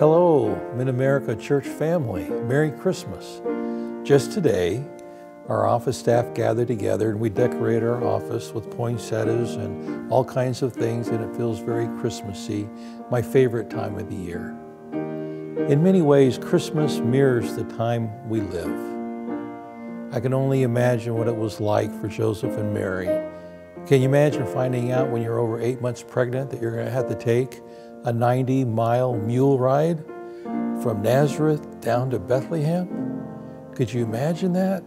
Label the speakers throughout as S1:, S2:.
S1: Hello, Mid America Church family. Merry Christmas. Just today, our office staff gathered together and we decorated our office with poinsettias and all kinds of things, and it feels very Christmassy, my favorite time of the year. In many ways, Christmas mirrors the time we live. I can only imagine what it was like for Joseph and Mary. Can you imagine finding out when you're over eight months pregnant that you're going to have to take a 90 mile mule ride from Nazareth down to Bethlehem? Could you imagine that?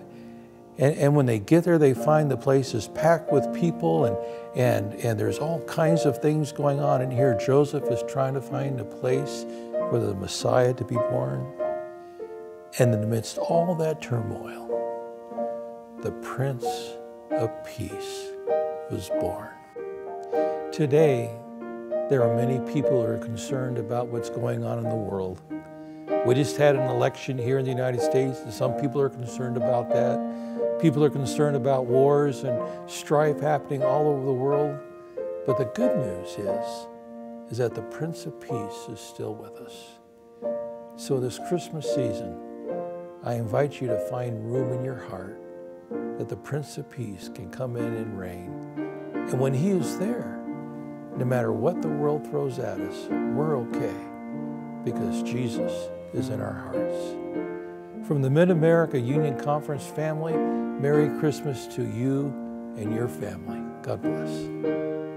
S1: And, and, when they get there, they find the place is packed with people and, and, and there's all kinds of things going on. And here Joseph is trying to find a place for the Messiah to be born. And in the midst of all that turmoil, the Prince of Peace was born. Today, there are many people who are concerned about what's going on in the world. We just had an election here in the United States, and some people are concerned about that. People are concerned about wars and strife happening all over the world. But the good news is, is that the Prince of Peace is still with us. So this Christmas season, I invite you to find room in your heart that the Prince of Peace can come in and reign. And when he is there, no matter what the world throws at us, we're okay because Jesus is in our hearts. From the Mid America Union Conference family, Merry Christmas to you and your family. God bless.